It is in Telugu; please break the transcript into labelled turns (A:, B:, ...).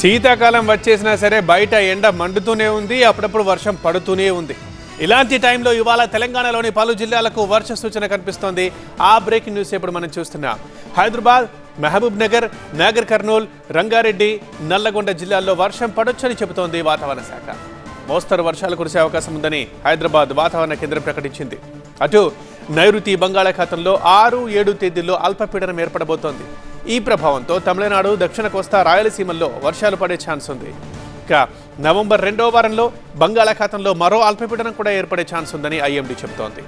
A: శీతాకాలం వచ్చేసినా సరే బయట ఎండ మండుతూనే ఉంది అప్పుడప్పుడు వర్షం పడుతూనే ఉంది ఇలాంటి టైంలో ఇవాళ తెలంగాణలోని పలు జిల్లాలకు వర్ష సూచన కనిపిస్తోంది ఆ బ్రేకింగ్ న్యూస్ ఇప్పుడు మనం చూస్తున్నాం హైదరాబాద్ మహబూబ్ నగర్ నాగర్ కర్నూల్ రంగారెడ్డి నల్లగొండ జిల్లాల్లో వర్షం పడొచ్చని చెబుతోంది వాతావరణ శాఖ మోస్తరు వర్షాలు కురిసే అవకాశం ఉందని హైదరాబాద్ వాతావరణ కేంద్రం ప్రకటించింది అటు నైరుతి బంగాళాఖాతంలో ఆరు ఏడు తేదీల్లో అల్పపీడనం ఏర్పడబోతోంది ఈ ప్రభావంతో తమిళనాడు దక్షిణ కోస్తా రాయలసీమల్లో వర్షాలు పడే ఛాన్స్ ఉంది ఇక నవంబర్ రెండో వారంలో బంగాళాఖాతంలో మరో అల్పపీడనం కూడా ఏర్పడే ఛాన్స్ ఉందని ఐఎండీ చెబుతోంది